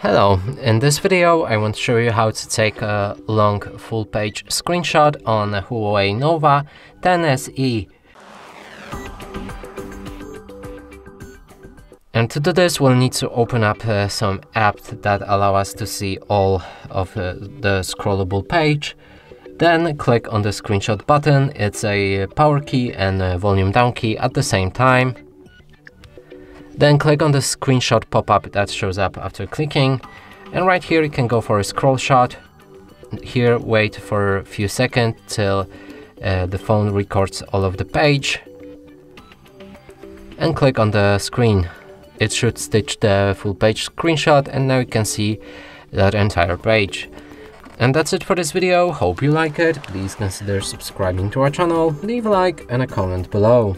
Hello, in this video I want to show you how to take a long full page screenshot on Huawei Nova 10SE. And to do this we'll need to open up uh, some apps that allow us to see all of uh, the scrollable page. Then click on the screenshot button, it's a power key and volume down key at the same time. Then click on the screenshot pop-up that shows up after clicking. And right here you can go for a scroll shot. Here wait for a few seconds till uh, the phone records all of the page. And click on the screen. It should stitch the full page screenshot and now you can see that entire page. And that's it for this video, hope you like it, please consider subscribing to our channel, leave a like and a comment below.